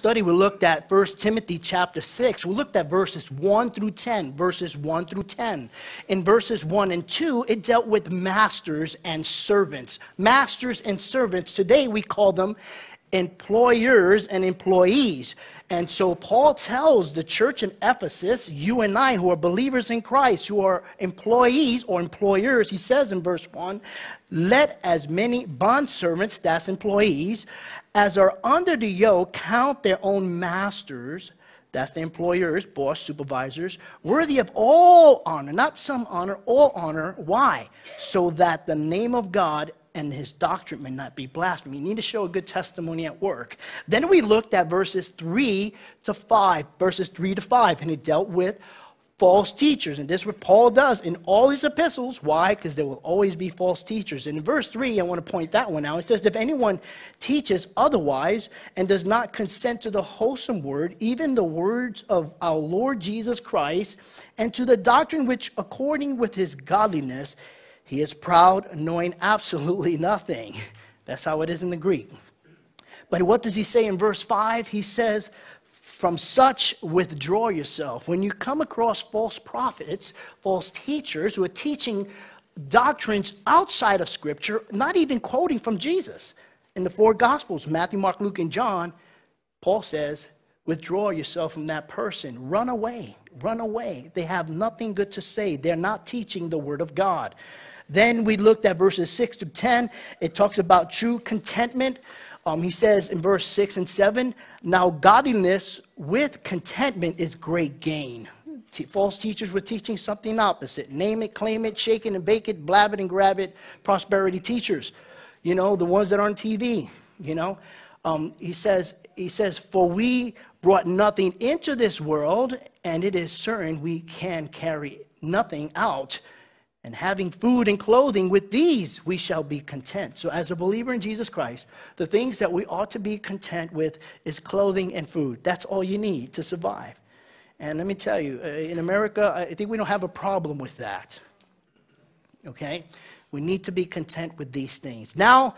study, we looked at 1 Timothy chapter 6. We looked at verses 1 through 10, verses 1 through 10. In verses 1 and 2, it dealt with masters and servants. Masters and servants, today we call them employers and employees. And so Paul tells the church in Ephesus, you and I who are believers in Christ, who are employees or employers, he says in verse 1, let as many bondservants, that's employees, as are under the yoke count their own masters, that's the employers, boss, supervisors, worthy of all honor, not some honor, all honor. Why? So that the name of God and his doctrine may not be blasphemed. You need to show a good testimony at work. Then we looked at verses 3 to 5, verses 3 to 5, and it dealt with false teachers. And this is what Paul does in all his epistles. Why? Because there will always be false teachers. And in verse 3, I want to point that one out. It says, If anyone teaches otherwise and does not consent to the wholesome word, even the words of our Lord Jesus Christ, and to the doctrine which, according with his godliness, he is proud, knowing absolutely nothing. That's how it is in the Greek. But what does he say in verse 5? He says, From such withdraw yourself. When you come across false prophets, false teachers who are teaching doctrines outside of Scripture, not even quoting from Jesus. In the four Gospels, Matthew, Mark, Luke, and John, Paul says, Withdraw yourself from that person. Run away. Run away. They have nothing good to say. They're not teaching the Word of God. Then we looked at verses 6 to 10. It talks about true contentment. Um, he says in verse 6 and 7 Now, godliness with contentment is great gain. false teachers were teaching something opposite name it, claim it, shake it and bake it, blab it and grab it. Prosperity teachers, you know, the ones that are on TV, you know. Um, he says, he says, For we brought nothing into this world, and it is certain we can carry nothing out and having food and clothing, with these we shall be content. So, as a believer in Jesus Christ, the things that we ought to be content with is clothing and food. That's all you need to survive. And let me tell you, uh, in America, I think we don't have a problem with that. Okay? We need to be content with these things. Now,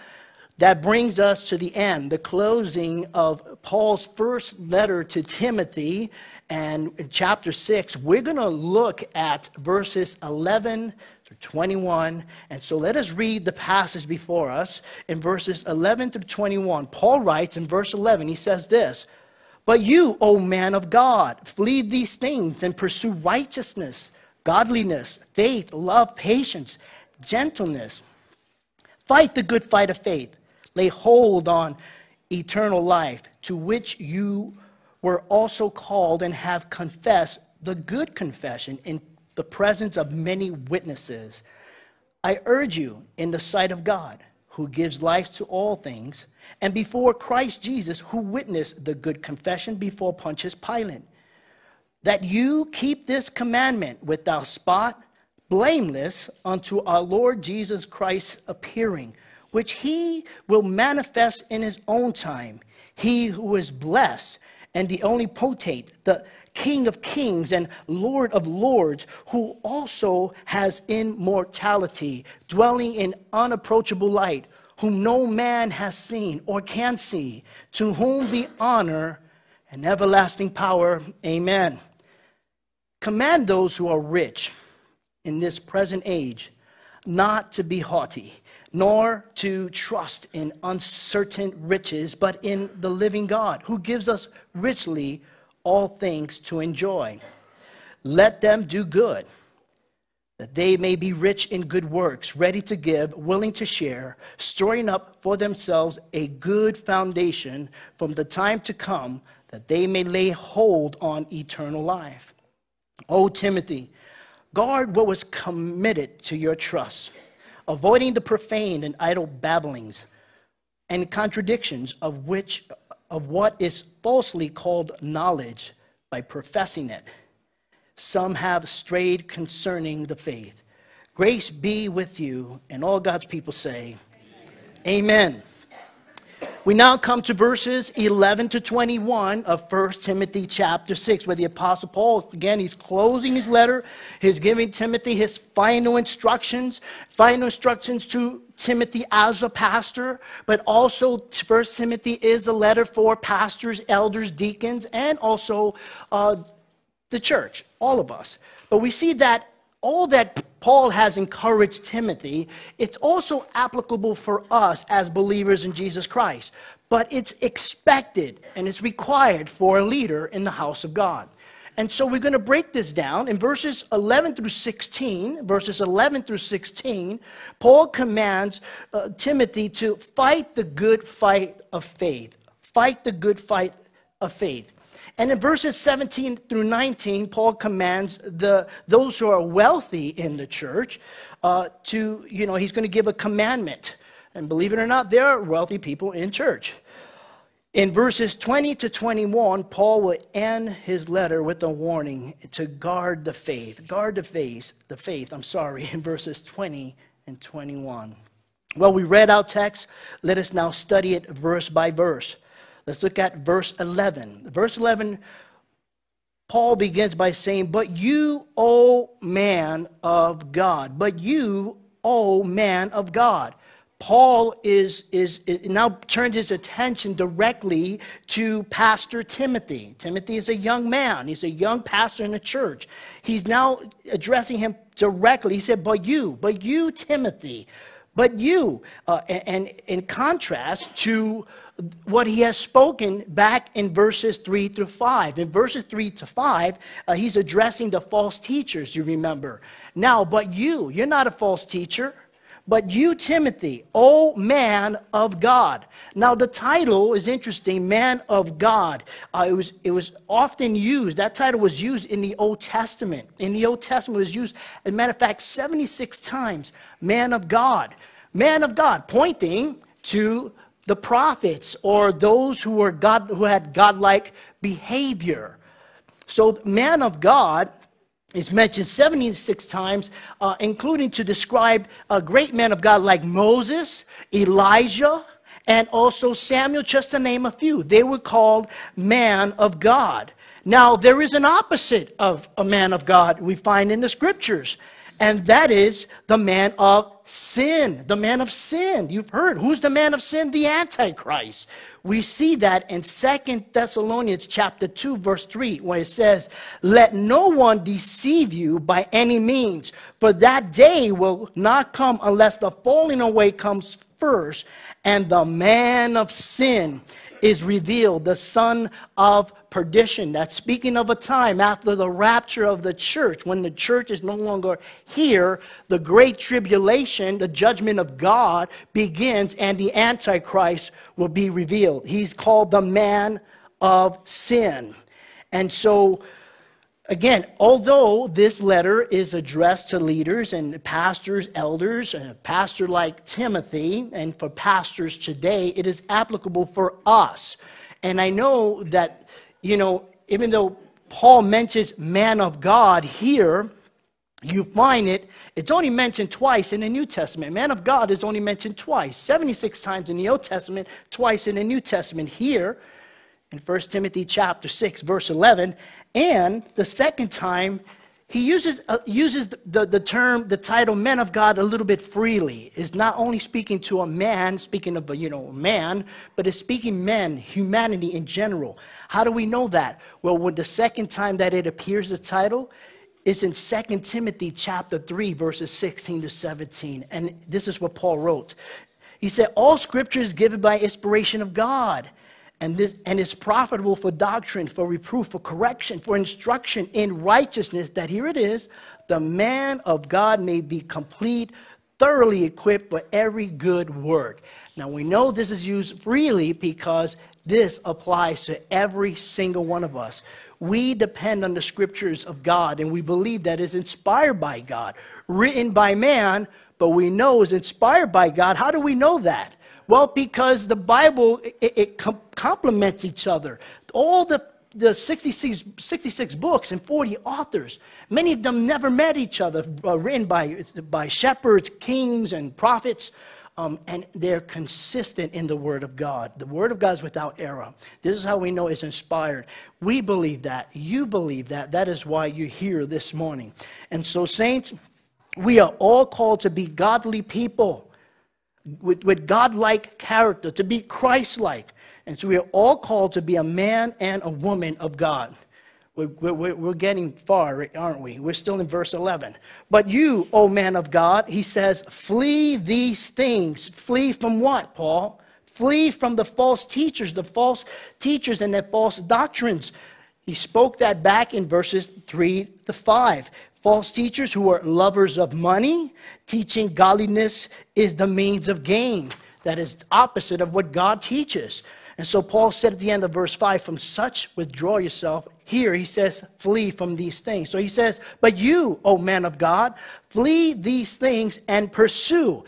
that brings us to the end, the closing of Paul's first letter to Timothy. And in chapter 6, we're going to look at verses 11 through 21. And so let us read the passage before us in verses 11 through 21. Paul writes in verse 11, he says this But you, O man of God, flee these things and pursue righteousness, godliness, faith, love, patience, gentleness. Fight the good fight of faith lay hold on eternal life, to which you were also called and have confessed the good confession in the presence of many witnesses. I urge you, in the sight of God, who gives life to all things, and before Christ Jesus, who witnessed the good confession before Pontius Pilate, that you keep this commandment without spot, blameless, unto our Lord Jesus Christ's appearing which he will manifest in his own time. He who is blessed and the only potentate, the King of kings and Lord of lords, who also has immortality, dwelling in unapproachable light, whom no man has seen or can see, to whom be honor and everlasting power. Amen. Command those who are rich in this present age not to be haughty nor to trust in uncertain riches, but in the living God, who gives us richly all things to enjoy. Let them do good, that they may be rich in good works, ready to give, willing to share, storing up for themselves a good foundation from the time to come, that they may lay hold on eternal life. O Timothy, guard what was committed to your trust avoiding the profane and idle babblings and contradictions of which of what is falsely called knowledge by professing it. Some have strayed concerning the faith. Grace be with you, and all God's people say, Amen. Amen. We now come to verses 11 to 21 of 1 Timothy chapter 6, where the Apostle Paul, again, he's closing his letter. He's giving Timothy his final instructions, final instructions to Timothy as a pastor, but also 1 Timothy is a letter for pastors, elders, deacons, and also uh, the church, all of us. But we see that all that Paul has encouraged Timothy, it's also applicable for us as believers in Jesus Christ. But it's expected and it's required for a leader in the house of God. And so we're going to break this down in verses 11 through 16. Verses 11 through 16, Paul commands uh, Timothy to fight the good fight of faith. Fight the good fight of faith. And in verses 17 through 19, Paul commands the, those who are wealthy in the church uh, to, you know, he's going to give a commandment. And believe it or not, there are wealthy people in church. In verses 20 to 21, Paul will end his letter with a warning to guard the faith. Guard the faith, the faith, I'm sorry, in verses 20 and 21. Well, we read our text. Let us now study it verse by verse. Let's look at verse 11. Verse 11, Paul begins by saying, But you, O man of God, but you, O man of God. Paul is, is, is, now turned his attention directly to Pastor Timothy. Timothy is a young man, he's a young pastor in the church. He's now addressing him directly. He said, But you, but you, Timothy, but you. Uh, and, and in contrast to what he has spoken back in verses 3 through 5. In verses 3 to 5, uh, he's addressing the false teachers, you remember. Now, but you, you're not a false teacher. But you, Timothy, O man of God. Now, the title is interesting, man of God. Uh, it, was, it was often used, that title was used in the Old Testament. In the Old Testament, was used, as a matter of fact, 76 times, man of God. Man of God, pointing to the prophets or those who were God who had godlike behavior. So, man of God is mentioned 76 times, uh, including to describe a great man of God like Moses, Elijah, and also Samuel, just to name a few. They were called man of God. Now, there is an opposite of a man of God we find in the scriptures, and that is the man of sin. The man of sin. You've heard. Who's the man of sin? The Antichrist. We see that in Second Thessalonians chapter 2, verse 3, where it says, Let no one deceive you by any means, for that day will not come unless the falling away comes first, and the man of sin is revealed, the son of perdition. That's speaking of a time after the rapture of the church, when the church is no longer here, the great tribulation, the judgment of God begins, and the Antichrist will be revealed. He's called the man of sin. And so, again, although this letter is addressed to leaders and pastors, elders, and a pastor like Timothy, and for pastors today, it is applicable for us. And I know that, you know, even though Paul mentions man of God here, you find it, it's only mentioned twice in the New Testament. Man of God is only mentioned twice, 76 times in the Old Testament, twice in the New Testament. Here, in 1 Timothy chapter 6, verse 11, and the second time, he uses, uh, uses the, the, term, the title men of God a little bit freely. Is not only speaking to a man, speaking of a you know, man, but it's speaking men, humanity in general. How do we know that? Well, when the second time that it appears, the title, is in 2 Timothy chapter 3, verses 16 to 17. And this is what Paul wrote. He said, All scripture is given by inspiration of God and, this, and is profitable for doctrine, for reproof, for correction, for instruction in righteousness, that here it is, the man of God may be complete, thoroughly equipped for every good work. Now we know this is used freely because this applies to every single one of us. We depend on the scriptures of God and we believe that is inspired by God, written by man, but we know is inspired by God. How do we know that? Well, because the Bible, it, it complements each other. All the, the 66, 66 books and 40 authors, many of them never met each other, uh, written by, by shepherds, kings, and prophets. um, and they're consistent in the Word of God. The Word of God is without error. This is how we know it's inspired. We believe that. You believe that. That is why you're here this morning. And so, saints, we are all called to be godly people with, with God-like character, to be Christ-like. And so we are all called to be a man and a woman of God. We're, we're, we're, getting far, aren't we? We're still in verse 11. But you, O man of God, he says, flee these things. Flee from what, Paul? Flee from the false teachers, the false teachers and their false doctrines. He spoke that back in verses 3 to 5. False teachers who are lovers of money, teaching godliness is the means of gain. That is opposite of what God teaches. And so Paul said at the end of verse 5, from such withdraw yourself. Here he says, flee from these things. So he says, but you, O man of God, flee these things and pursue.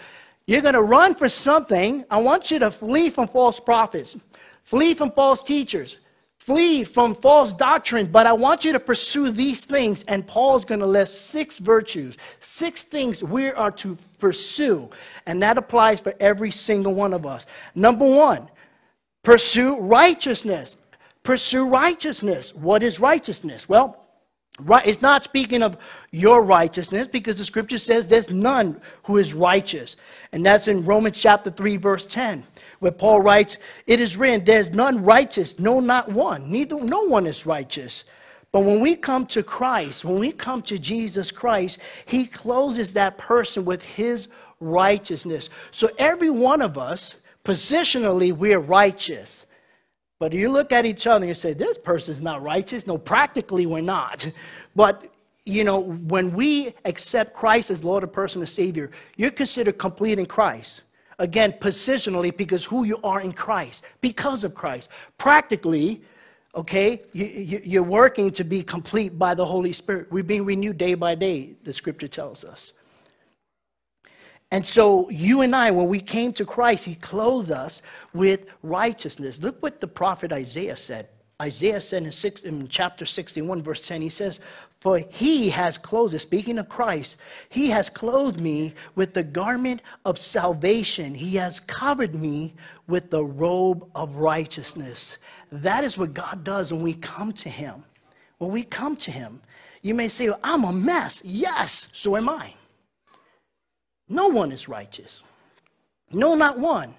You're going to run for something. I want you to flee from false prophets, flee from false teachers, Flee from false doctrine, but I want you to pursue these things. And Paul's going to list six virtues, six things we are to pursue. And that applies for every single one of us. Number one, pursue righteousness. Pursue righteousness. What is righteousness? Well, right, it's not speaking of your righteousness because the scripture says there's none who is righteous. And that's in Romans chapter 3, verse 10 where Paul writes, It is written, There's none righteous, no, not one. Neither, no one is righteous. But when we come to Christ, when we come to Jesus Christ, He closes that person with His righteousness. So every one of us, positionally, we're righteous. But you look at each other and you say, This person's not righteous. No, practically, we're not. But you know, when we accept Christ as Lord and personal Savior, you're considered complete in Christ. Again, positionally, because who you are in Christ, because of Christ. Practically, okay, you, are working to be complete by the Holy Spirit. We're being renewed day by day, the scripture tells us. And so, you and I, when we came to Christ, He clothed us with righteousness. Look what the prophet Isaiah said. Isaiah said in, six, in chapter 61, verse 10, he says, For he has clothed, speaking of Christ, he has clothed me with the garment of salvation. He has covered me with the robe of righteousness. That is what God does when we come to him. When we come to him, you may say, well, I'm a mess. Yes, so am I. No one is righteous. No, not one.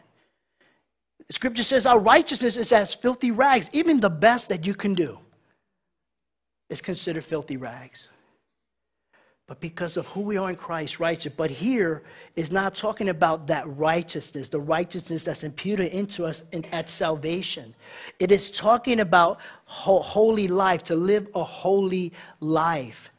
Scripture says our righteousness is as filthy rags. Even the best that you can do is considered filthy rags. But because of who we are in Christ, righteous. But here is not talking about that righteousness, the righteousness that's imputed into us in, at salvation. It is talking about ho- holy life, to live a holy life.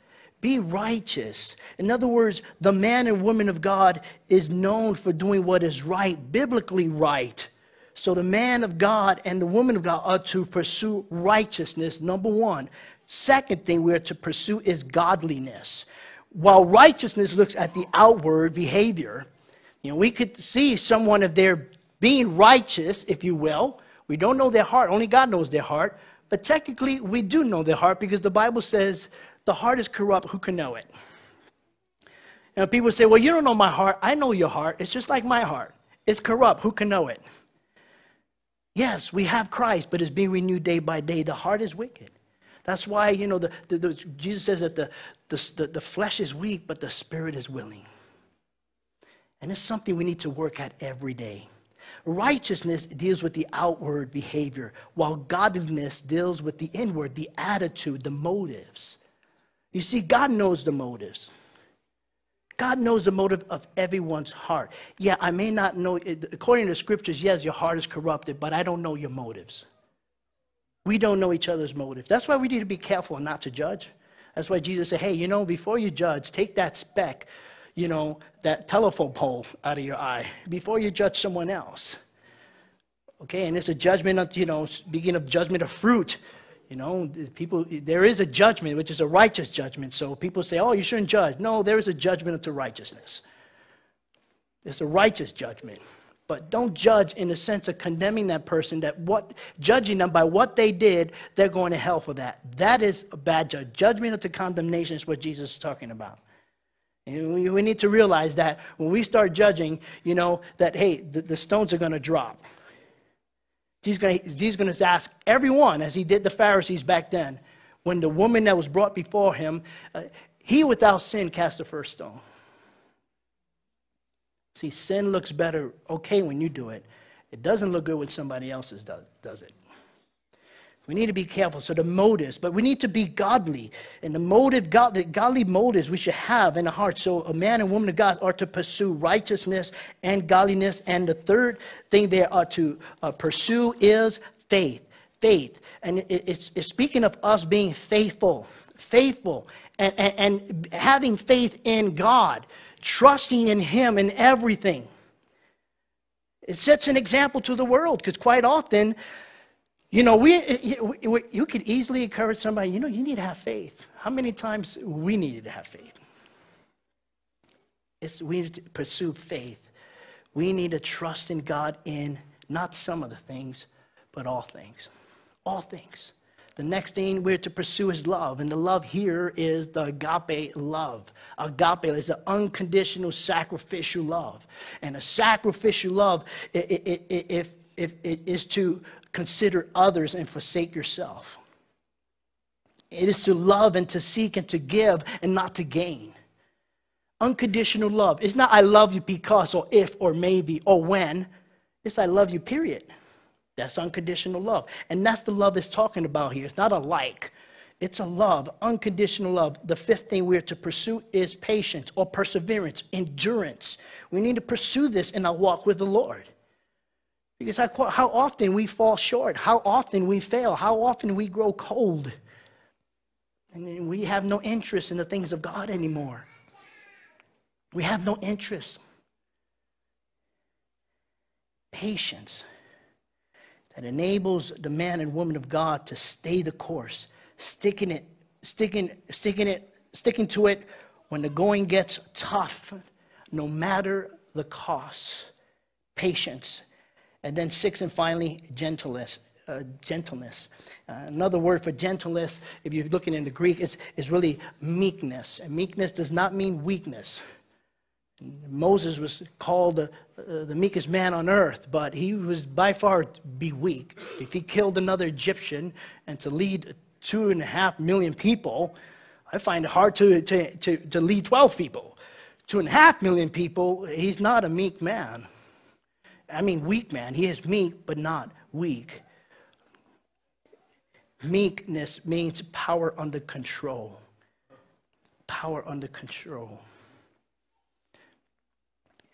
Be righteous. In other words, the man and woman of God is known for doing what is right, biblically right. So the man of God and the woman of God are to pursue righteousness, number one. Second thing we're to pursue is godliness. While righteousness looks at the outward behavior, you know, we could see someone if they're being righteous, if you will. We don't know their heart, only God knows their heart. But technically, we do know their heart because the Bible says the heart is corrupt, who can know it? And people say, Well, you don't know my heart. I know your heart. It's just like my heart. It's corrupt, who can know it? Yes, we have Christ, but it's being renewed day by day. The heart is wicked. That's why, you know, the, the, the, Jesus says that the, the, the flesh is weak, but the spirit is willing. And it's something we need to work at every day. Righteousness deals with the outward behavior, while godliness deals with the inward, the attitude, the motives. You see, God knows the motives. God knows the motive of everyone's heart. Yeah, I may not know, according to scriptures, yes, your heart is corrupted, but I don't know your motives. We don't know each other's motives. That's why we need to be careful not to judge. That's why Jesus said, hey, you know, before you judge, take that speck, you know, that telephone pole out of your eye before you judge someone else. Okay, and it's a judgment of, you know, speaking of judgment of fruit, you know, people, there is a judgment, which is a righteous judgment. So people say, oh, you shouldn't judge. No, there is a judgment unto righteousness. It's a righteous judgment. But don't judge in the sense of condemning that person, that what, judging them by what they did, they're going to hell for that. That is a bad judge. Judgment unto condemnation is what Jesus is talking about. And we, we need to realize that when we start judging, you know, that, hey, the, the stones are going to drop. Jesus is going to ask everyone, as he did the Pharisees back then, when the woman that was brought before him, uh, he without sin cast the first stone. See, sin looks better, okay, when you do it. It doesn't look good when somebody else does, does it. We need to be careful. So the motives, but we need to be godly. And the motive, God, the godly motives we should have in the heart. So a man and woman of God are to pursue righteousness and godliness. And the third thing they are to uh, pursue is faith. Faith. And it, it's, it's, speaking of us being faithful, faithful, and, and, and having faith in God, trusting in Him in everything. It sets an example to the world because quite often, you know, we, you could easily encourage somebody, you know, you need to have faith. How many times we needed to have faith? It's, we need to pursue faith. We need to trust in God in not some of the things, but all things. All things. The next thing we're to pursue is love. And the love here is the agape love. Agape is an unconditional sacrificial love. And a sacrificial love, if, if, it is to consider others and forsake yourself. It is to love and to seek and to give and not to gain. Unconditional love. It's not I love you because or if or maybe or when. It's I love you, period. That's unconditional love. And that's the love it's talking about here. It's not a like. It's a love, unconditional love. The fifth thing we're to pursue is patience or perseverance, endurance. We need to pursue this in our walk with the Lord. Because how, often we fall short, how often we fail, how often we grow cold. And we have no interest in the things of God anymore. We have no interest. Patience that enables the man and woman of God to stay the course, sticking it, sticking, sticking it, sticking to it when the going gets tough, no matter the cost. Patience and then six and finally, gentleness. Uh, gentleness. Uh, another word for gentleness, if you're looking in the Greek, is, is really meekness. And meekness does not mean weakness. Moses was called the, uh, the meekest man on earth, but he was by far be weak. If he killed another Egyptian and to lead two and a half million people, I find it hard to, to, to, to lead 12 people. Two and a half million people, he's not a meek man. I mean, weak man. He is meek, but not weak. Meekness means power under control. Power under control.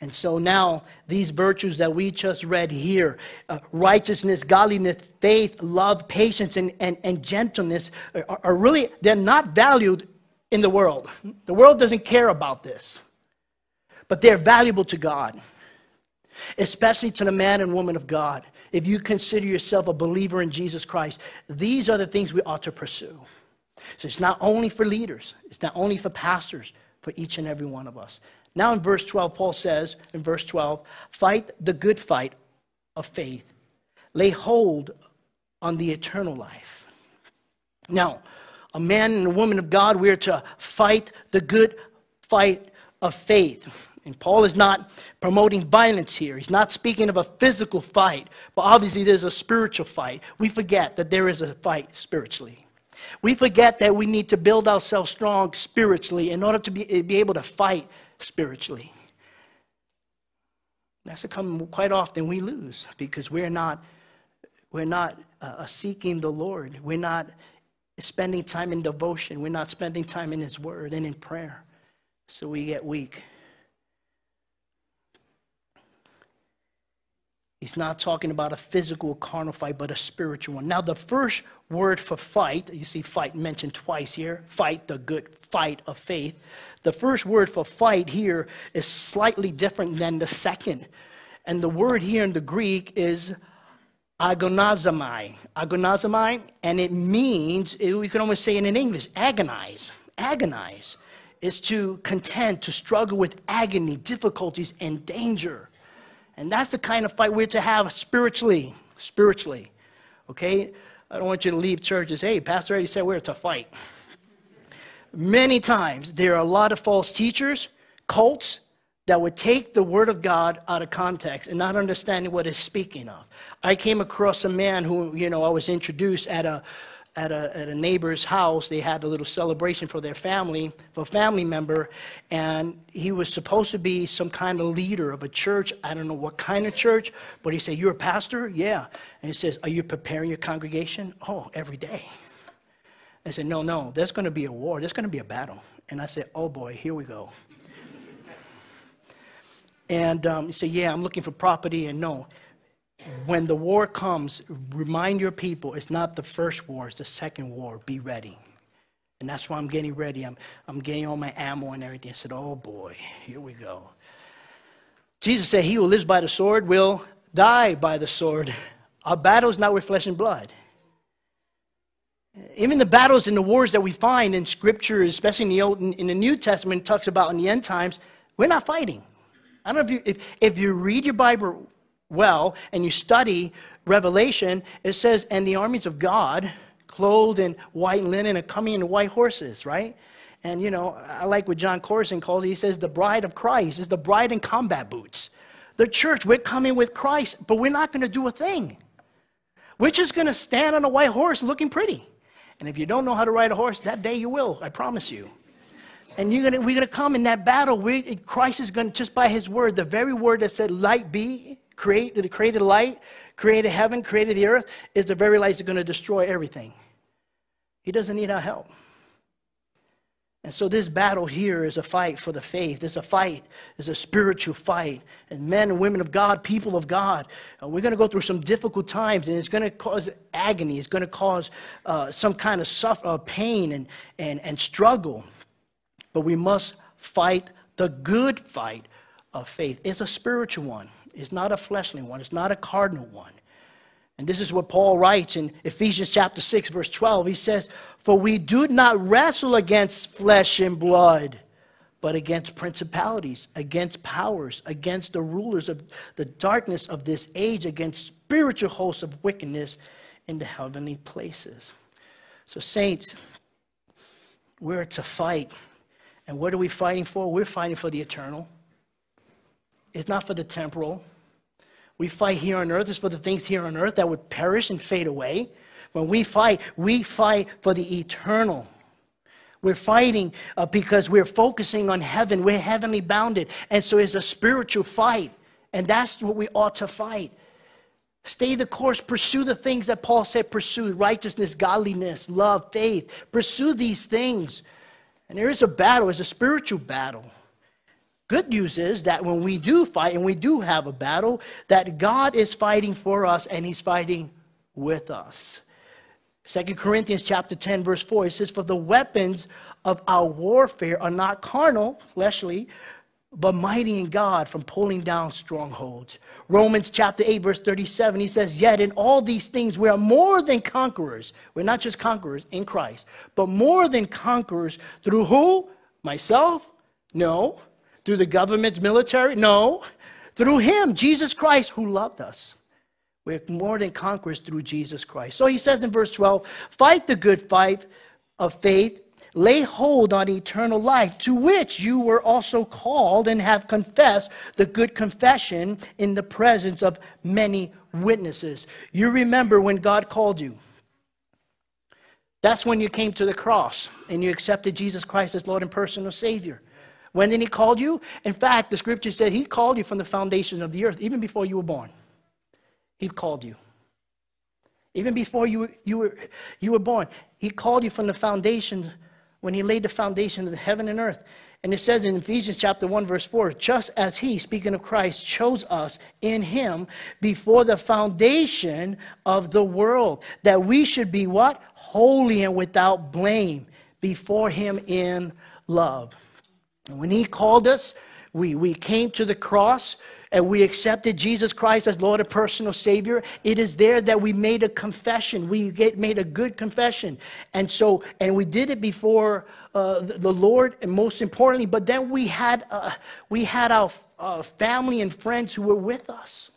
And so now, these virtues that we just read here uh, righteousness, godliness, faith, love, patience, and, and, and gentleness are, are really, they're not valued in the world. The world doesn't care about this, but they're valuable to God especially to the man and woman of God. If you consider yourself a believer in Jesus Christ, these are the things we ought to pursue. So it's not only for leaders, it's not only for pastors, for each and every one of us. Now in verse 12, Paul says, in verse 12, fight the good fight of faith, lay hold on the eternal life. Now, a man and a woman of God, we are to fight the good fight of faith. And Paul is not promoting violence here. He's not speaking of a physical fight, but obviously there's a spiritual fight. We forget that there is a fight spiritually. We forget that we need to build ourselves strong spiritually in order to be, be able to fight spiritually. That's a come quite often we lose because we're not, we're not uh, seeking the Lord. We're not spending time in devotion. We're not spending time in His Word and in prayer. So we get weak. He's not talking about a physical carnal fight, but a spiritual one. Now, the first word for fight, you see fight mentioned twice here fight, the good fight of faith. The first word for fight here is slightly different than the second. And the word here in the Greek is agonizomai. Agonizomai, and it means, we can almost say it in English, agonize. Agonize is to contend, to struggle with agony, difficulties, and danger. And that's the kind of fight we're to have spiritually. Spiritually. Okay? I don't want you to leave church and say, hey, Pastor Eddie said we're to fight. Many times there are a lot of false teachers cults that would take the word of God out of context and not understanding what it's speaking of. I came across a man who, you know, I was introduced at a at a, at a neighbor's house. They had a little celebration for their family, for a family member, and he was supposed to be some kind of leader of a church. I don't know what kind of church, but he said, You're a pastor? Yeah. And he says, Are you preparing your congregation? Oh, every day. I said, No, no, there's going to be a war, there's going to be a battle. And I said, Oh boy, here we go. And um, he said, Yeah, I'm looking for property. And no, when the war comes, remind your people it's not the first war, it's the second war. Be ready. And that's why I'm getting ready. I'm, I'm getting all my ammo and everything. I said, Oh boy, here we go. Jesus said, He who lives by the sword will die by the sword. Our battle is not with flesh and blood. Even the battles and the wars that we find in Scripture, especially in the, Old, in the New Testament, talks about in the end times, we're not fighting. I don't know if you, if, if you read your Bible well and you study Revelation, it says, and the armies of God, clothed in white linen, are coming in white horses, right? And, you know, I like what Jon Courson calls it. He says, the bride of Christ is the bride in combat boots. The church, we're coming with Christ, but we're not going to do a thing. We're just going to stand on a white horse looking pretty. And if you don't know how to ride a horse, that day you will, I promise you. And you're gonna, we're going to come in that battle. We, Christ is going to, just by his word, the very word that said, light be, create, that created light, created heaven, created the earth, is the very light that's going to destroy everything. He doesn't need our help. And so this battle here is a fight for the faith. It's a fight. It's a spiritual fight. And men and women of God, people of God, uh, we're going to go through some difficult times, and it's going to cause agony. It's going to cause uh, some kind of suffer, uh, pain and, and, and struggle. But we must fight the good fight of faith. It's a spiritual one, it's not a fleshly one, it's not a cardinal one. And this is what Paul writes in Ephesians chapter 6, verse 12. He says, For we do not wrestle against flesh and blood, but against principalities, against powers, against the rulers of the darkness of this age, against spiritual hosts of wickedness in the heavenly places. So, saints, we're to fight and what are we fighting for? We're fighting for the eternal. It's not for the temporal. We fight here on earth, it's for the things here on earth that would perish and fade away. When we fight, we fight for the eternal. We're fighting uh, because we're focusing on heaven. We're heavenly bounded. And so it's a spiritual fight. And that's what we ought to fight. Stay the course. Pursue the things that Paul said pursue righteousness, godliness, love, faith. Pursue these things. And there is a battle, it's a spiritual battle. Good news is that when we do fight and we do have a battle, that God is fighting for us and he's fighting with us. Second Corinthians chapter 10 verse 4 it says for the weapons of our warfare are not carnal, fleshly, but mighty in God from pulling down strongholds. Romans chapter 8, verse 37, he says, Yet in all these things we are more than conquerors. We're not just conquerors in Christ, but more than conquerors through who? Myself? No. Through the government's military? No. Through him, Jesus Christ, who loved us. We're more than conquerors through Jesus Christ. So he says in verse 12, Fight the good fight of faith lay hold on eternal life, to which you were also called and have confessed the good confession in the presence of many witnesses. You remember when God called you. That's when you came to the cross and you accepted Jesus Christ as Lord and personal Savior. When did He call you? In fact, the scripture said He called you from the foundation of the earth, even before you were born. He called you. Even before you, you, were, you were born, He called you from the foundation when he laid the foundation of the heaven and earth. And it says in Ephesians chapter 1, verse 4, just as he, speaking of Christ, chose us in him before the foundation of the world, that we should be what? Holy and without blame before him in love. And when he called us, we, we came to the cross and we accepted Jesus Christ as Lord and personal Savior, it is there that we made a confession. We get, made a good confession. And so, and we did it before uh, the, Lord, and most importantly, but then we had, uh, we had our uh, family and friends who were with us.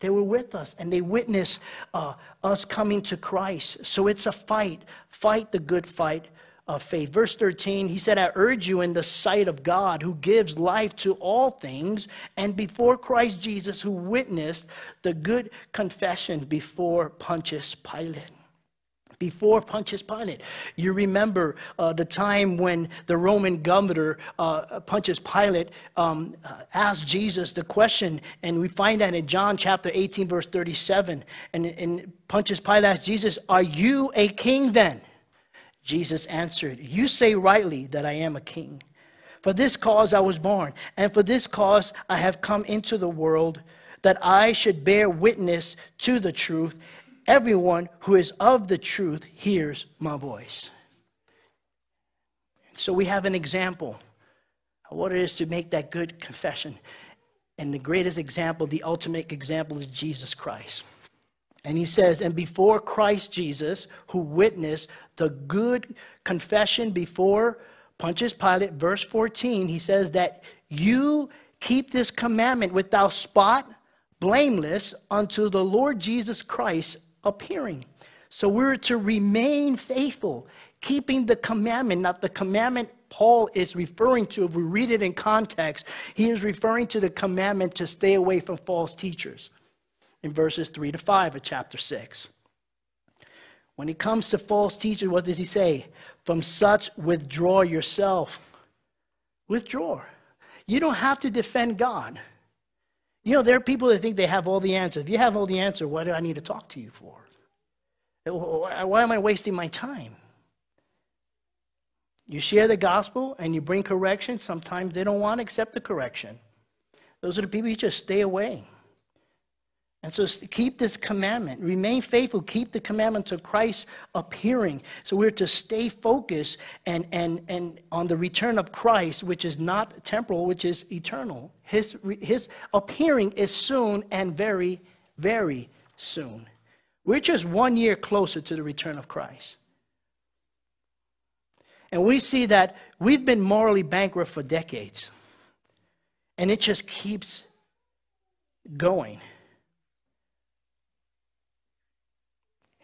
They were with us and they witnessed uh, us coming to Christ. So it's a fight. Fight the good fight of faith. Verse 13, he said, I urge you in the sight of God who gives life to all things, and before Christ Jesus who witnessed the good confession before Pontius Pilate before Pontius Pilate. You remember uh, the time when the Roman governor, uh, Pontius Pilate, um, uh, asked Jesus the question, and we find that in John chapter 18, verse 37. And, and Pontius Pilate asked Jesus, Are you a king then? Jesus answered, You say rightly that I am a king. For this cause I was born, and for this cause I have come into the world, that I should bear witness to the truth. Everyone who is of the truth hears my voice. So we have an example of what it is to make that good confession. And the greatest example, the ultimate example, is Jesus Christ. And he says, and before Christ Jesus, who witnessed the good confession before Pontius Pilate, verse 14, he says that you keep this commandment without spot, blameless, unto the Lord Jesus Christ appearing. So we're to remain faithful, keeping the commandment, not the commandment Paul is referring to. If we read it in context, he is referring to the commandment to stay away from false teachers in verses 3 to 5 of chapter 6. When it comes to false teachers, what does he say? From such, withdraw yourself. Withdraw. You don't have to defend God. You know, there are people that think they have all the answers. If you have all the answers, what do I need to talk to you for? Why am I wasting my time? You share the gospel and you bring correction. Sometimes they don't want to accept the correction. Those are the people you just stay away. And so keep this commandment. Remain faithful. Keep the commandment to Christ appearing. So we're to stay focused and, and, and on the return of Christ, which is not temporal, which is eternal. His, his appearing is soon and very, very soon. We're just one year closer to the return of Christ. And we see that we've been morally bankrupt for decades. And it just keeps going.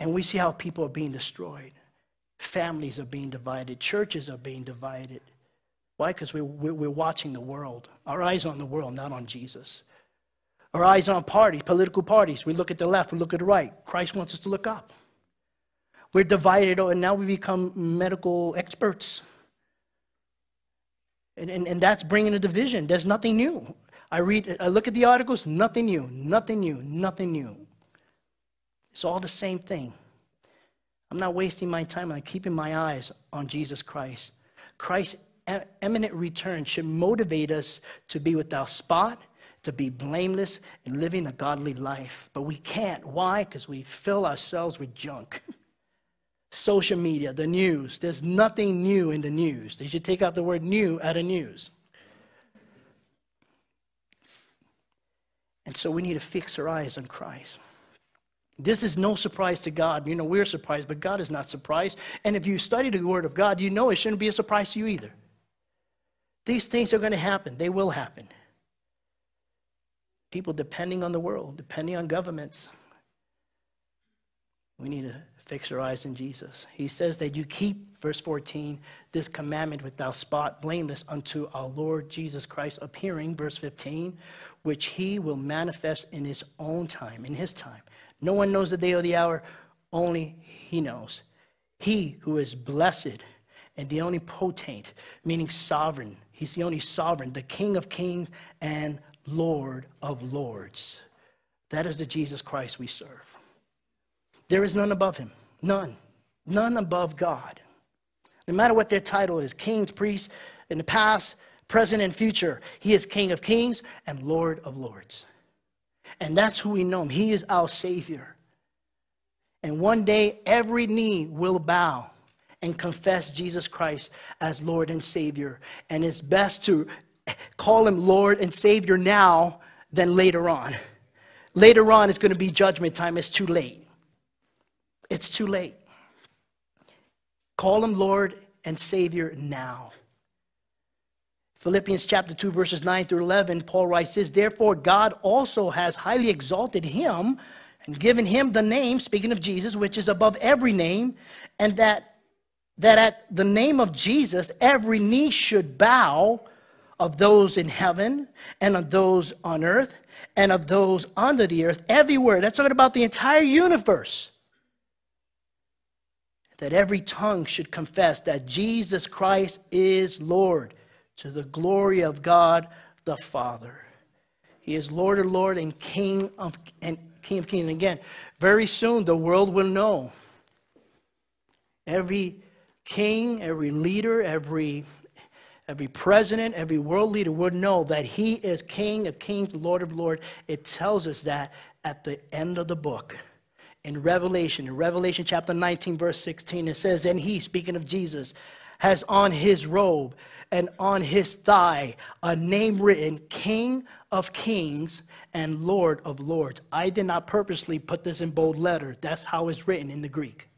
And we see how people are being destroyed. Families are being divided. Churches are being divided. Why? Because we're, we're watching the world. Our eyes on the world, not on Jesus. Our eyes on parties, political parties. We look at the left, we look at the right. Christ wants us to look up. We're divided, and now we become medical experts. And, and, and that's bringing a division. There's nothing new. I read, I look at the articles, nothing new, nothing new, nothing new. It's all the same thing. I'm not wasting my time. I'm keeping my eyes on Jesus Christ. Christ's imminent return should motivate us to be without spot, to be blameless, and living a godly life. But we can't. Why? Because we fill ourselves with junk. Social media, the news. There's nothing new in the news. They should take out the word new out of news. And so we need to fix our eyes on Christ. This is no surprise to God. You know, we're surprised, but God is not surprised. And if you study the Word of God, you know it shouldn't be a surprise to you either. These things are going to happen, they will happen. People depending on the world, depending on governments. We need to fix our eyes in Jesus. He says that you keep, verse 14, this commandment without spot, blameless unto our Lord Jesus Christ appearing, verse 15, which he will manifest in his own time, in his time. No one knows the day or the hour, only He knows. He who is blessed and the only potent, meaning sovereign. He's the only sovereign, the King of kings and Lord of lords. That is the Jesus Christ we serve. There is none above him. None. None above God. No matter what their title is kings, priests, in the past, present, and future, he is King of kings and Lord of lords. And that's who we know him. He is our Savior. And one day, every knee will bow and confess Jesus Christ as Lord and Savior. And it's best to call him Lord and Savior now than later on. Later on, it's going to be judgment time. It's too late. It's too late. Call him Lord and Savior now. Philippians chapter 2, verses 9 through 11, Paul writes this Therefore, God also has highly exalted him and given him the name, speaking of Jesus, which is above every name, and that that at the name of Jesus, every knee should bow of those in heaven and of those on earth and of those under the earth, everywhere. That's talking about the entire universe. That every tongue should confess that Jesus Christ is Lord to the glory of God the Father. He is Lord of Lord and King of and King of Kings. Again, very soon the world will know. Every king, every leader, every every president, every world leader would know that he is King of Kings, Lord of Lords. It tells us that at the end of the book. In Revelation, in Revelation chapter 19, verse 16, it says, And he, speaking of Jesus, has on his robe and on his thigh a name written, King of Kings and Lord of Lords. I did not purposely put this in bold letter. That's how it's written in the Greek.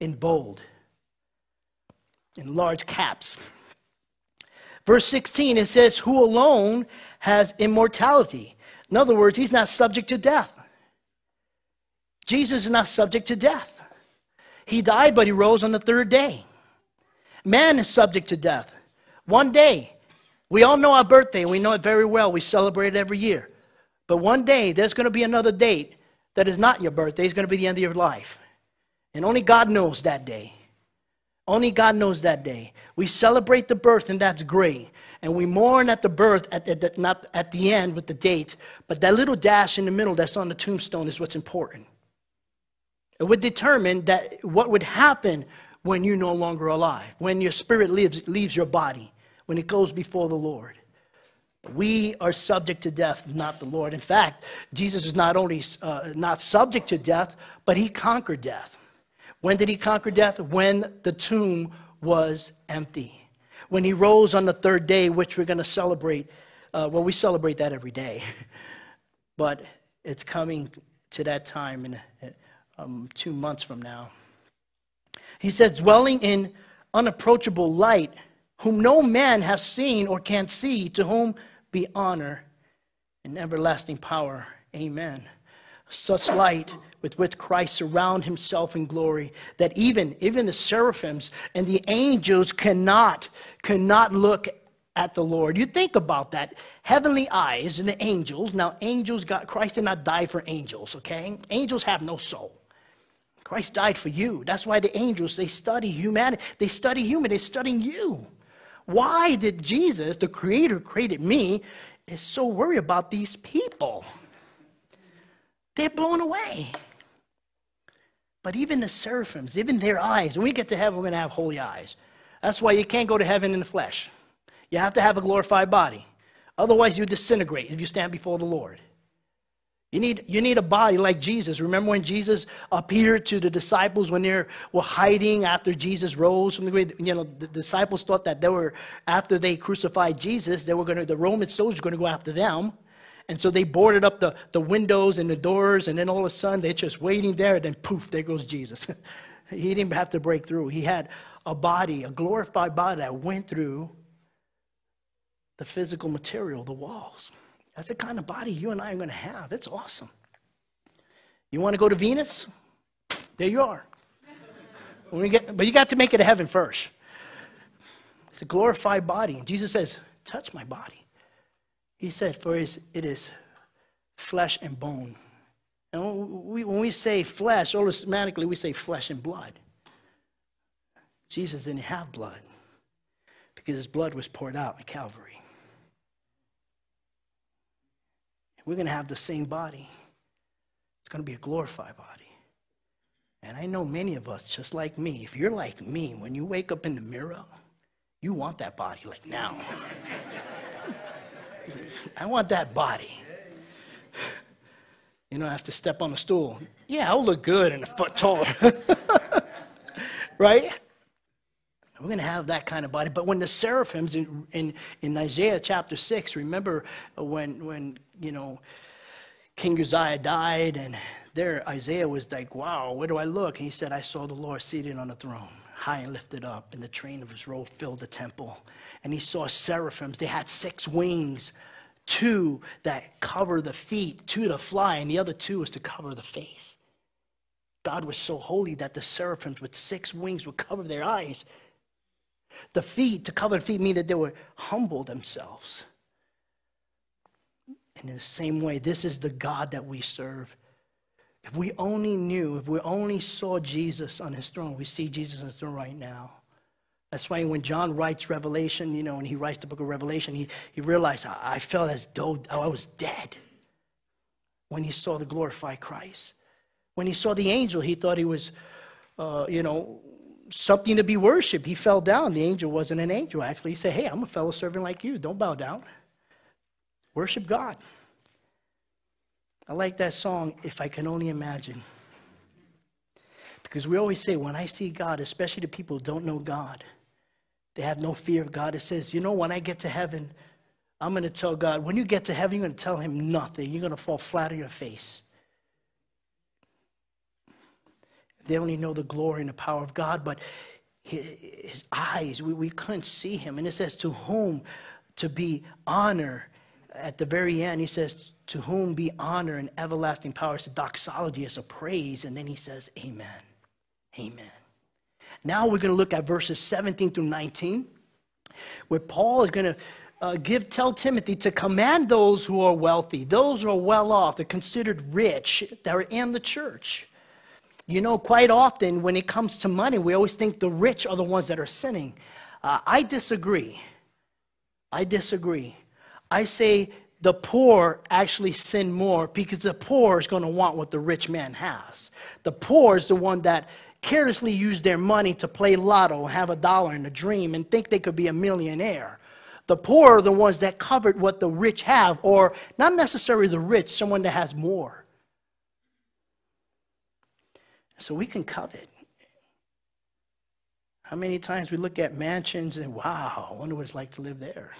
In bold, in large caps. Verse 16, it says, Who alone has immortality? In other words, he's not subject to death. Jesus is not subject to death. He died, but he rose on the third day. Man is subject to death. One day, we all know our birthday, we know it very well. We celebrate it every year. But one day, there's going to be another date that is not your birthday. It's going to be the end of your life. And only God knows that day. Only God knows that day. We celebrate the birth, and that's great. And we mourn at the birth, at the, not at the end with the date, but that little dash in the middle that's on the tombstone is what's important. It would determine that what would happen when you're no longer alive, when your spirit leaves, leaves your body, when it goes before the Lord. We are subject to death, not the Lord. In fact, Jesus is not only uh, not subject to death, but he conquered death. When did he conquer death? When the tomb was empty. When he rose on the third day, which we're going to celebrate. Uh, well, we celebrate that every day. but it's coming to that time in um, two months from now. He says, dwelling in unapproachable light, whom no man has seen or can see, to whom be honor and everlasting power. Amen. Such light with which Christ surround himself in glory that even, even the seraphims and the angels cannot, cannot look at the Lord. You think about that. Heavenly eyes and the angels. Now, angels got, Christ did not die for angels, okay? Angels have no soul. Christ died for you. That's why the angels, they study humanity. They study human. They're studying you. Why did Jesus, the creator created me, is so worried about these people? They're blown away. But even the seraphims, even their eyes, when we get to heaven, we're going to have holy eyes. That's why you can't go to heaven in the flesh. You have to have a glorified body. Otherwise, you disintegrate if you stand before the Lord. You need, you need a body like Jesus. Remember when Jesus appeared to the disciples when they were hiding after Jesus rose from the grave? You know, the disciples thought that they were, after they crucified Jesus, they were going to, the Roman soldiers were going to go after them. And so they boarded up the, the windows and the doors, and then all of a sudden they're just waiting there, and then poof, there goes Jesus. he didn't have to break through. He had a body, a glorified body that went through the physical material, the walls. That's the kind of body you and I are going to have. It's awesome. You want to go to Venus? There you are. When we get, but you got to make it to heaven first. It's a glorified body. And Jesus says, Touch my body. He said, For it is flesh and bone. And when we say flesh, automatically we say flesh and blood. Jesus didn't have blood because his blood was poured out in Calvary. We're going to have the same body. It's going to be a glorified body. And I know many of us, just like me, if you're like me, when you wake up in the mirror, you want that body like now. I want that body. You know, I have to step on the stool. Yeah, I'll look good and a foot taller. right? We're going to have that kind of body. But when the seraphims in, in, in Isaiah chapter 6, remember when, when, you know, King Uzziah died and there Isaiah was like, wow, where do I look? And he said, I saw the Lord seated on the throne, high and lifted up, and the train of his robe filled the temple and he saw seraphims. They had six wings, two that cover the feet, two to fly, and the other two was to cover the face. God was so holy that the seraphims with six wings would cover their eyes. The feet, to cover the feet, mean that they would humble themselves. And in the same way, this is the God that we serve. If we only knew, if we only saw Jesus on his throne, we see Jesus on his throne right now. That's why when John writes Revelation, you know, and he writes the book of Revelation, he, he realized, I, I felt as though I was dead when he saw the glorified Christ. When he saw the angel, he thought he was, uh, you know, something to be worshiped. He fell down. The angel wasn't an angel, actually. He said, Hey, I'm a fellow servant like you. Don't bow down. Worship God. I like that song, If I Can Only Imagine. Because we always say, when I see God, especially the people who don't know God, they have no fear of God. It says, you know, when I get to heaven, I'm going to tell God, when you get to heaven, you're going to tell him nothing. You're going to fall flat on your face. They only know the glory and the power of God, but his, eyes, we, we couldn't see him. And it says, to whom to be honor. At the very end, he says, to whom be honor and everlasting power. It's a doxology, it's a praise. And then he says, Amen. Amen. Now we're going to look at verses 17 through 19, where Paul is going to uh, give tell Timothy to command those who are wealthy, those who are well off, they're considered rich, that are in the church. You know, quite often when it comes to money, we always think the rich are the ones that are sinning. Uh, I disagree. I disagree. I say the poor actually sin more because the poor is going to want what the rich man has. The poor is the one that carelessly use their money to play lotto, have a dollar and a dream, and think they could be a millionaire. The poor are the ones that covet what the rich have, or not necessarily the rich, someone that has more. So we can covet. How many times we look at mansions and wow, I wonder what it's like to live there.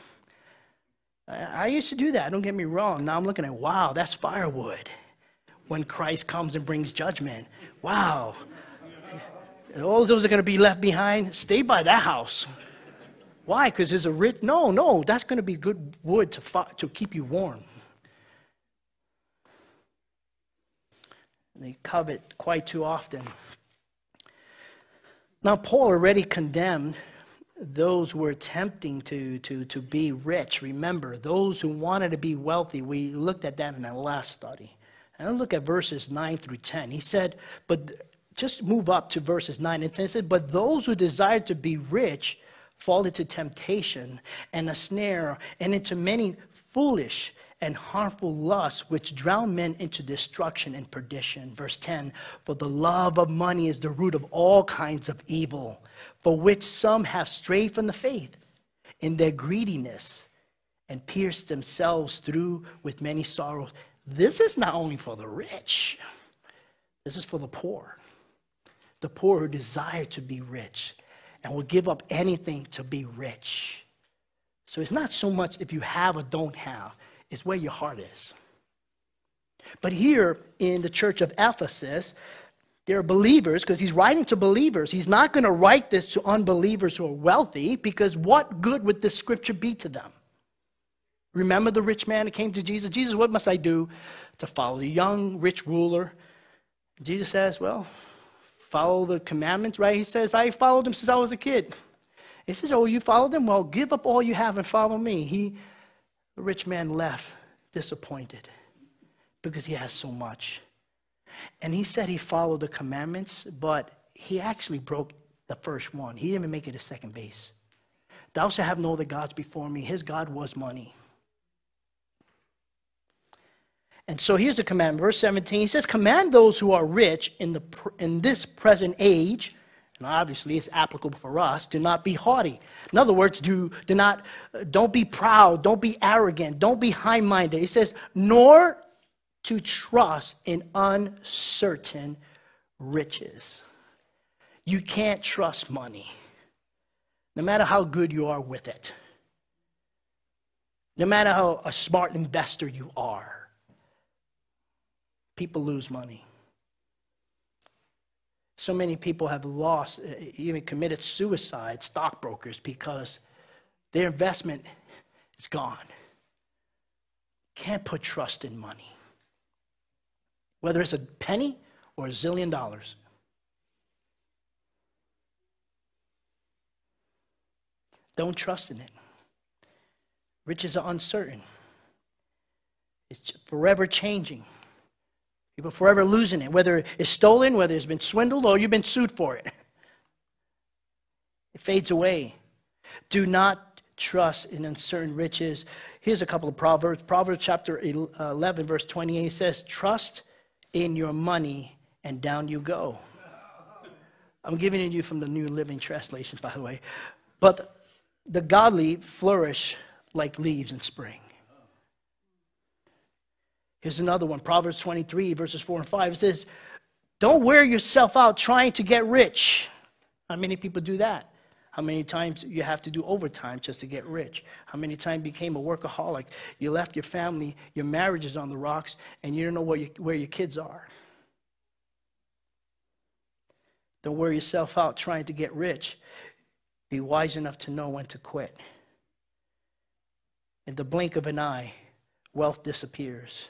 I, used to do that, don't get me wrong. Now I'm looking at wow, that's firewood when Christ comes and brings judgment. Wow, all those are going to be left behind. Stay by that house. Why? Because there's a rich. No, no, that's going to be good wood to, to keep you warm. They covet quite too often. Now, Paul already condemned those who were attempting to, to, to be rich. Remember, those who wanted to be wealthy. We looked at that in our last study. And look at verses 9 through 10. He said, But just move up to verses 9 and 10. It says, But those who desire to be rich fall into temptation and a snare and into many foolish and harmful lusts which drown men into destruction and perdition. Verse 10 For the love of money is the root of all kinds of evil, for which some have strayed from the faith in their greediness and pierced themselves through with many sorrows. This is not only for the rich, this is for the poor the poor who desire to be rich and will give up anything to be rich. So it's not so much if you have or don't have, it's where your heart is. But here in the church of Ephesus, there are believers, because he's writing to believers. He's not going to write this to unbelievers who are wealthy, because what good would this scripture be to them? Remember the rich man that came to Jesus? Jesus, what must I do to follow the young rich ruler? Jesus says, Well, follow the commandments, right? He says, I followed them since I was a kid. He says, Oh, you followed them? Well, give up all you have and follow me. He, the rich man left disappointed because he has so much. And he said he followed the commandments, but he actually broke the first one. He didn't even make it a second base. Thou shalt have no other gods before me. His God was money. And so here's the command, verse 17. He says, Command those who are rich in, the, in this present age, and obviously it's applicable for us, do not be haughty. In other words, do, do not, uh, don't be proud, don't be arrogant, don't be high minded. He says, nor to trust in uncertain riches. You can't trust money, no matter how good you are with it, no matter how a smart investor you are people lose money. So many people have lost, uh, even committed suicide, stockbrokers, because their investment is gone. Can't put trust in money. Whether it's a penny or a zillion dollars. Don't trust in it. Riches are uncertain. It's forever changing. People forever losing it, whether it's stolen, whether it's been swindled, or you've been sued for it. It fades away. Do not trust in uncertain riches. Here's a couple of Proverbs. Proverbs chapter uh, 11, verse 28 says, Trust in your money, and down you go. I'm giving it to you from the New Living Translation, by the way. But the godly flourish like leaves in spring. Here's another one Proverbs 23, verses 4 and 5. It says, Don't wear yourself out trying to get rich. How many people do that? How many times you have to do overtime just to get rich? How many times became a workaholic? You left your family, your marriage is on the rocks, and you don't know where, you, where your kids are. Don't wear yourself out trying to get rich. Be wise enough to know when to quit. In the blink of an eye, wealth disappears,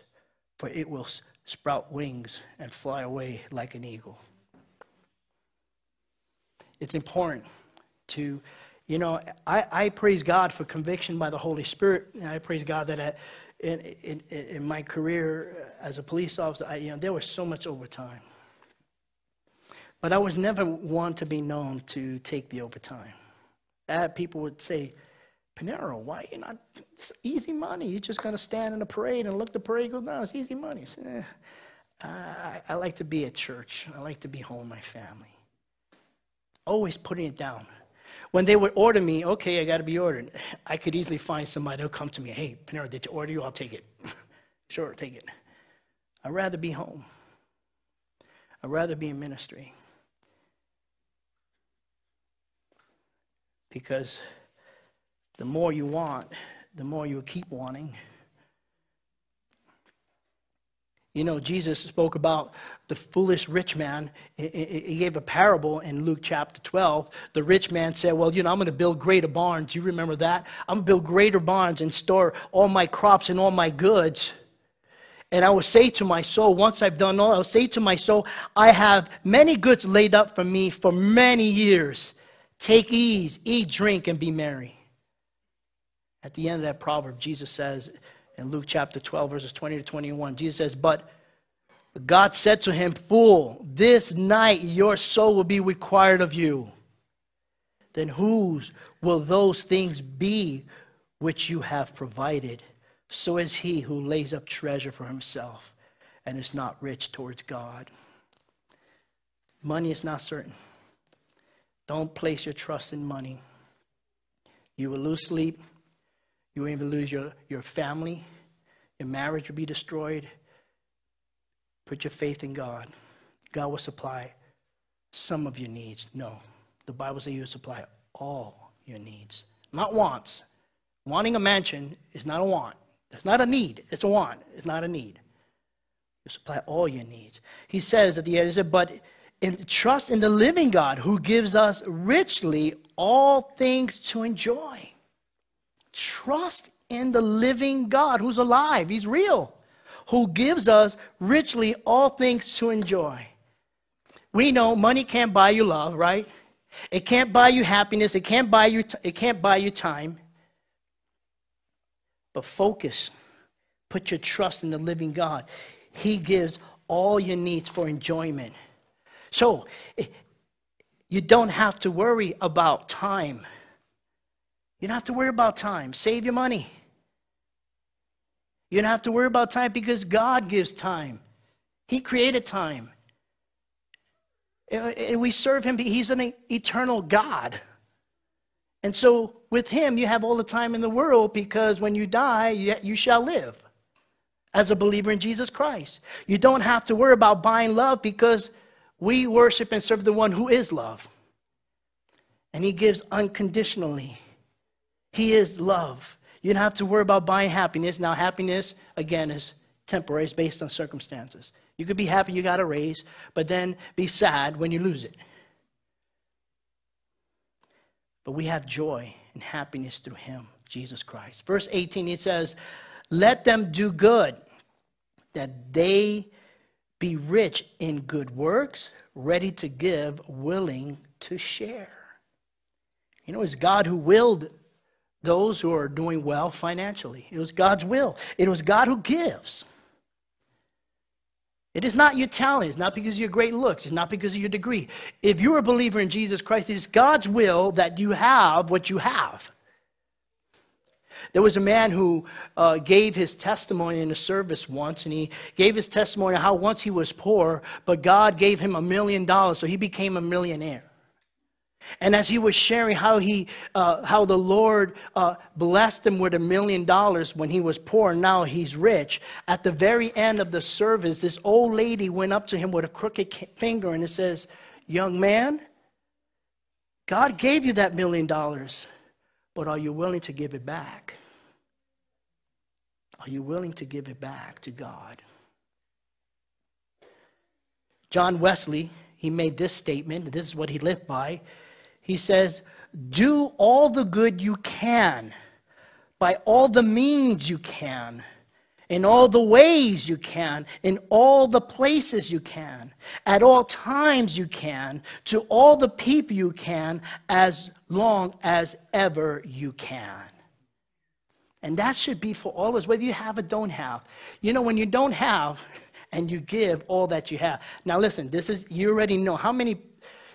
for it will sprout wings and fly away like an eagle. It's important to, you know, I, I praise God for conviction by the Holy Spirit. And I praise God that I, in, in, in my career as a police officer, I, you know, there was so much overtime. But I was never one to be known to take the overtime. Uh, people would say, Panero, why you not? It's easy money. You just gotta stand in the parade and look the parade go down. It's easy money. eh, I, I like to be at church. I like to be home with my family. Always putting it down. When they would order me, okay, I got to be ordered. I could easily find somebody who'll come to me, hey, Panero, did you order you? I'll take it. sure, take it. I'd rather be home. I'd rather be in ministry. Because the more you want, the more you will keep wanting. You know, Jesus spoke about the foolish rich man. He gave a parable in Luke chapter 12. The rich man said, Well, you know, I'm going to build greater barns. You remember that? I'm going to build greater barns and store all my crops and all my goods. And I will say to my soul, once I've done all, I'll say to my soul, I have many goods laid up for me for many years. Take ease, eat, drink, and be merry. At the end of that proverb, Jesus says in Luke chapter 12, verses 20 to 21, Jesus says, But God said to him, Fool, this night your soul will be required of you. Then whose will those things be which you have provided? So is he who lays up treasure for himself and is not rich towards God. Money is not certain. Don't place your trust in money. You will lose sleep. You will even lose your, your family. Your marriage will be destroyed. Put your faith in God. God will supply some of your needs. No. The Bible says He will supply all your needs, not wants. Wanting a mansion is not a want. It's not a need. It's a want. It's not a need. You supply all your needs. He says at the end, he said, but in, trust in the living God who gives us richly all things to enjoy. Trust in the living God who's alive, He's real, who gives us richly all things to enjoy. We know money can't buy you love, right? It can't buy you happiness, it can't buy you, it can't buy you time. But focus, put your trust in the living God. He gives all your needs for enjoyment. So eh, you don't have to worry about time. You don't have to worry about time. Save your money. You don't have to worry about time because God gives time. He created time. And we serve Him, He's an eternal God. And so with Him, you have all the time in the world because when you die, you shall live as a believer in Jesus Christ. You don't have to worry about buying love because we worship and serve the one who is love. And he gives unconditionally. He is love. You don't have to worry about buying happiness. Now, happiness, again, is temporary, it's based on circumstances. You could be happy you got a raise, but then be sad when you lose it. But we have joy and happiness through him, Jesus Christ. Verse 18, it says, Let them do good, that they be rich in good works, ready to give, willing to share. You know, it's God who willed those who are doing well financially. It was God's will. It was God who gives. It is not your talent. It's not because of your great looks. It's not because of your degree. If you're a believer in Jesus Christ, it is God's will that you have what you have. There was a man who uh, gave his testimony in a service once, and he gave his testimony how once he was poor, but God gave him a million dollars, so he became a millionaire. And as he was sharing how he, uh, how the Lord uh, blessed him with a million dollars when he was poor, now he's rich. At the very end of the service, this old lady went up to him with a crooked finger and it says, "Young man, God gave you that million dollars, but are you willing to give it back? Are you willing to give it back to God?" John Wesley, he made this statement. This is what he lived by he says, Do all the good you can by all the means you can, in all the ways you can, in all the places you can, at all times you can, to all the people you can, as long as ever you can. And that should be for all of us, whether you have or don't have. You know, when you don't have and you give all that you have. Now, listen, this is, you already know how many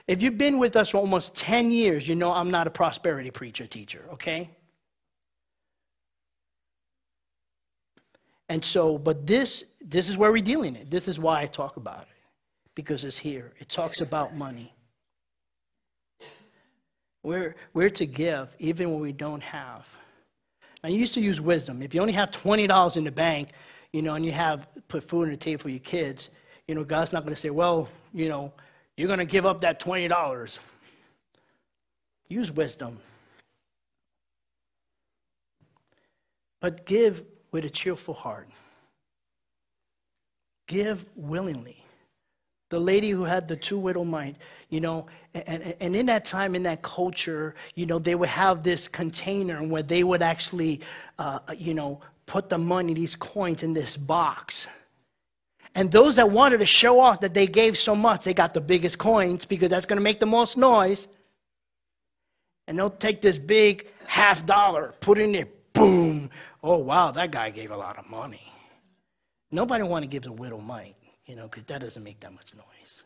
if you've been with us for almost 10 years, you know I'm not a prosperity preacher teacher, okay? And so, but this, this is where we're dealing it. This is why I talk about it, because it's here. It talks about money. We're, we're to give even when we don't have. Now you used to use wisdom. If you only have $20 in the bank, you know, and you have put food on the table for your kids, you know, God's not going to say, well, you know, you're going to give up that $20. Use wisdom. But give with a cheerful heart. Give willingly. The lady who had the two widow mite, you know, and, and in that time, in that culture, you know, they would have this container where they would actually, uh, you know, put the money, these coins in this box. And those that wanted to show off that they gave so much, they got the biggest coins because that's going to make the most noise. And they'll take this big half dollar, put in there, boom. Oh, wow, that guy gave a lot of money. Nobody want to give a widow mite, you know, because that doesn't make that much noise.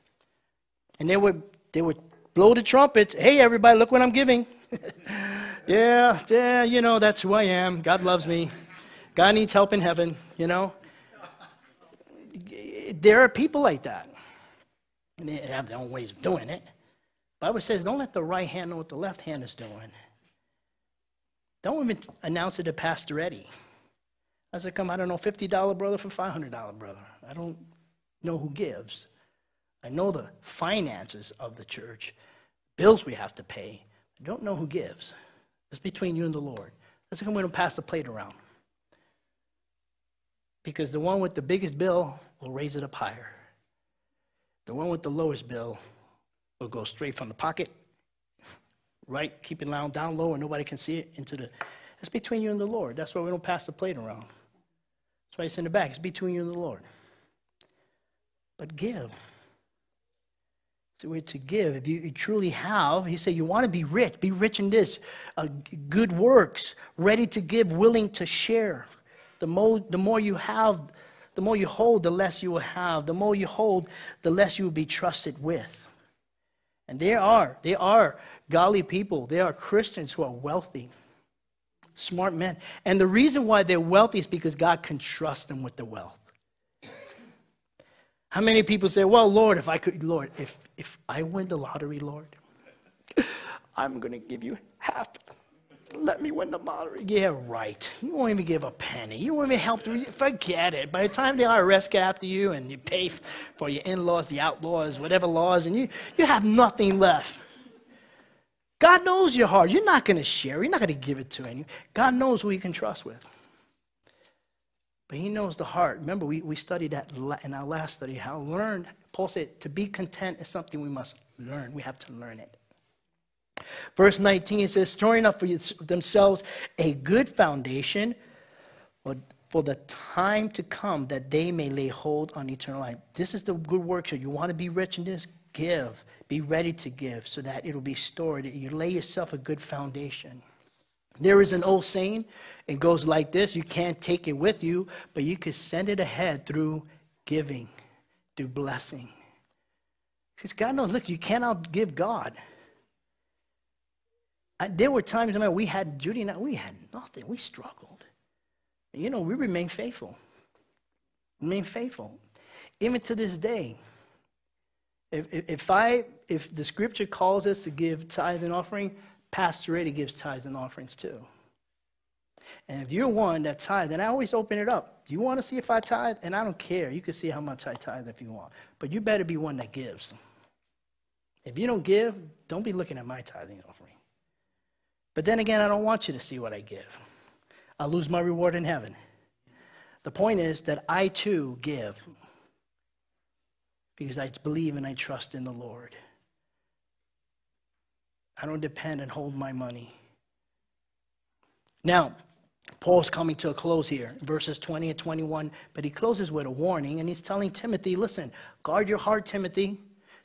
And they would, they would blow the trumpets. Hey, everybody, look what I'm giving. yeah, yeah, you know, that's who I am. God loves me. God needs help in heaven, you know there are people like that. And they have their own ways of doing it. Bible says, don't let the right hand know what the left hand is doing. Don't even announce it to Pastor Eddie. I said, come, I don't know, $50 brother for $500 brother. I don't know who gives. I know the finances of the church, bills we have to pay. I don't know who gives. It's between you and the Lord. Let's come, we don't pass the plate around. Because the one with the biggest bill will raise it up higher. The one with the lowest bill will go straight from the pocket, right, keep it down low and nobody can see it, into the. It's between you and the Lord. That's why we don't pass the plate around. That's why it's in the back. It's between you and the Lord. But give. So we're to give. If you, you truly have, he said, you want to be rich, be rich in this, uh, good works, ready to give, willing to share. The more, the more you have, the more you hold, the less you will have. The more you hold, the less you will be trusted with. And there are, there are godly people, there are Christians who are wealthy, smart men. And the reason why they're wealthy is because God can trust them with the wealth. How many people say, Well, Lord, if I could, Lord, if, if I win the lottery, Lord, I'm going to give you half let me win the lottery. Yeah, right. You won't even give a penny. You won't even help. To, forget it. By the time the IRS get after you and you pay for your in-laws, the outlaws, whatever laws, and you, you have nothing left. God knows your heart. You're not going to share. You're not going to give it to anyone. God knows who you can trust with. But he knows the heart. Remember, we, we studied that in our last study, how learned, Paul said, to be content is something we must learn. We have to learn it. Verse 19 it says, storing up for themselves a good foundation. For the time to come that they may lay hold on eternal life. This is the good work. So you want to be rich in this? Give. Be ready to give so that it'll be stored. You lay yourself a good foundation. There is an old saying. It goes like this You can't take it with you, but you can send it ahead through giving, through blessing. Because God knows, look, you cannot give God. There were times, man, we had, Judy and I, we had nothing. We struggled. You know, we remain faithful. Remain faithful. Even to this day, if, if, I, if the scripture calls us to give tithe and offering, Pastor Eddie gives tithes and offerings too. And if you're one that tithe, then I always open it up. Do you want to see if I tithe? And I don't care. You can see how much I tithe if you want. But you better be one that gives. If you don't give, don't be looking at my tithing offering. But then again, I don't want you to see what I give. I'll lose my reward in heaven. The point is that I too give because I believe and I trust in the Lord. I don't depend and hold my money. Now, Paul's coming to a close here, verses 20 and 21, but he closes with a warning and he's telling Timothy, listen, guard your heart, Timothy.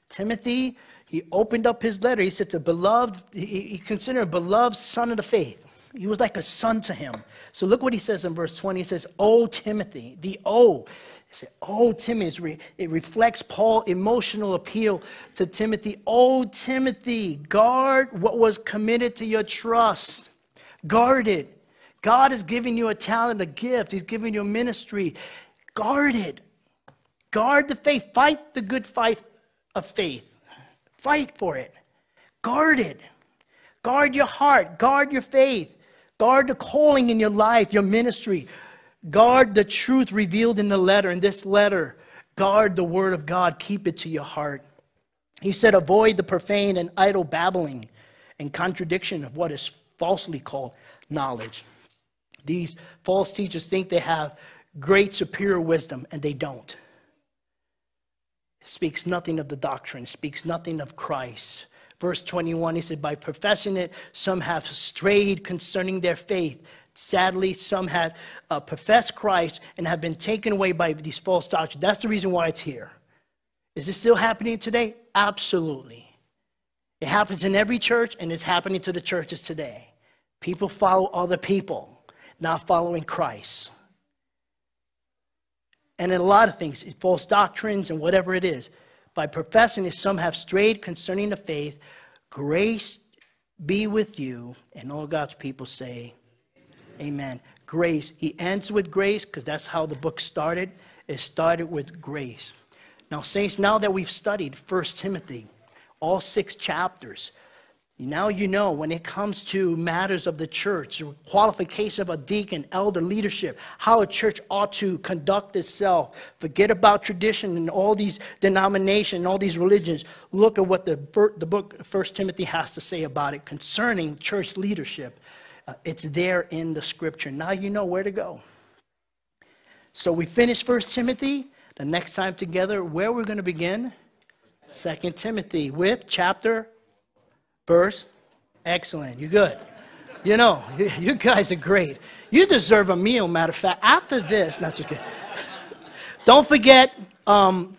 Timothy, he opened up his letter. He said to beloved, he, he considered a beloved son of the faith. He was like a son to him. So look what he says in verse 20. He says, Oh, Timothy, the O. He said, Oh, Timothy. It reflects Paul's emotional appeal to Timothy. Oh, Timothy, guard what was committed to your trust. Guard it. God is giving you a talent, a gift. He's giving you a ministry. Guard it. Guard the faith. Fight the good fight of faith. Fight for it. Guard it. Guard your heart. Guard your faith. Guard the calling in your life, your ministry. Guard the truth revealed in the letter, in this letter. Guard the word of God. Keep it to your heart. He said, avoid the profane and idle babbling and contradiction of what is falsely called knowledge. These false teachers think they have great superior wisdom, and they don't. Speaks nothing of the doctrine, speaks nothing of Christ. Verse 21, he said, By professing it, some have strayed concerning their faith. Sadly, some have uh, professed Christ and have been taken away by these false doctrines. That's the reason why it's here. Is this still happening today? Absolutely. It happens in every church, and it's happening to the churches today. People follow other people, not following Christ. And in a lot of things, false doctrines and whatever it is by professing it, some have strayed concerning the faith. Grace be with you. And all God's people say, Amen. Amen. Grace. He ends with grace because that's how the book started. It started with grace. Now, saints, now that we've studied 1 Timothy, all six chapters, now you know when it comes to matters of the church, qualification of a deacon, elder leadership, how a church ought to conduct itself. Forget about tradition and all these denominations and all these religions. Look at what the, the book First Timothy has to say about it concerning church leadership. Uh, it's there in the scripture. Now you know where to go. So we finished First Timothy. The next time together, where we're going to begin? Second Timothy with chapter Verse? Excellent. You good. You know, you guys are great. You deserve a meal, matter of fact. After this, not just kidding. Don't forget, um,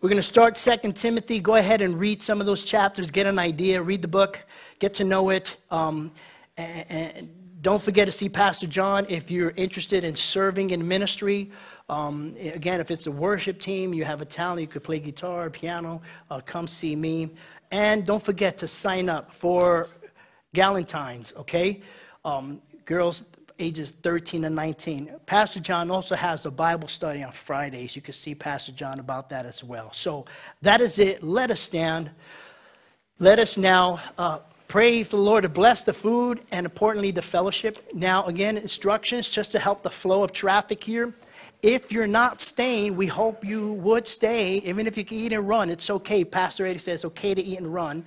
we're going to start Second Timothy. Go ahead and read some of those chapters, get an idea, read the book, get to know it. Um, and, and, don't forget to see Pastor John if you're interested in serving in ministry. Um, again, if it's a worship team, you have a talent, you could play guitar, piano, uh, come see me. And don't forget to sign up for Galentine's, okay? Um, girls ages 13 and 19. Pastor John also has a Bible study on Fridays. You can see Pastor John about that as well. So that is it. Let us stand. Let us now uh, pray for the Lord to bless the food and importantly the fellowship. Now, again, instructions just to help the flow of traffic here. If you're not staying, we hope you would stay. Even if you can eat and run, it's okay. Pastor Eddie says it's okay to eat and run.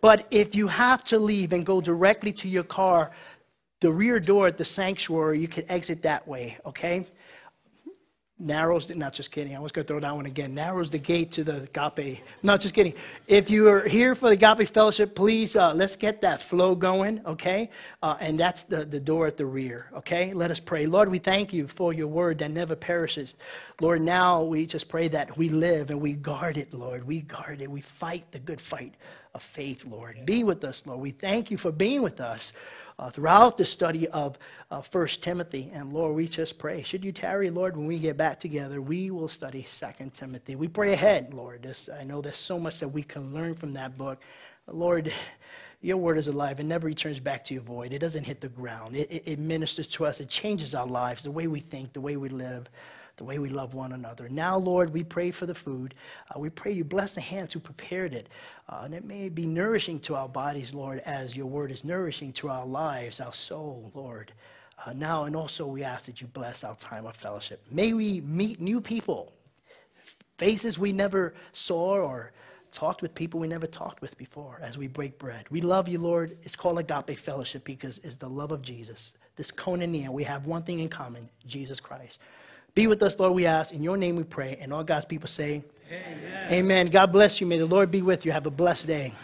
But if you have to leave and go directly to your car, the rear door at the sanctuary, you can exit that way, okay? Narrows, the, not just kidding, I was going to throw that one again, narrows the gate to the agape. Not just kidding. If you are here for the agape fellowship, please, uh, let's get that flow going, okay? Uh, and that's the, the door at the rear, okay? Let us pray. Lord, we thank you for your word that never perishes. Lord, now we just pray that we live and we guard it, Lord. We guard it. We fight the good fight of faith, Lord. Be with us, Lord. We thank you for being with us uh, throughout the study of uh, 1 Timothy. And Lord, we just pray. Should you tarry, Lord, when we get back together, we will study 2 Timothy. We pray ahead, Lord. This, I know there's so much that we can learn from that book. Lord, your word is alive. It never returns back to your void. It doesn't hit the ground. It, it, it ministers to us. It changes our lives, the way we think, the way we live the way we love one another. Now, Lord, we pray for the food. Uh, we pray you bless the hands who prepared it. Uh, and it may be nourishing to our bodies, Lord, as your word is nourishing to our lives, our soul, Lord. Uh, now, and also we ask that you bless our time of fellowship. May we meet new people, faces we never saw or talked with people we never talked with before as we break bread. We love you, Lord. It's called agape fellowship because it's the love of Jesus. This koinonia, we have one thing in common, Jesus Christ. Be with us, Lord, we ask. In your name we pray. And all God's people say, Amen. Amen. God bless you. May the Lord be with you. Have a blessed day.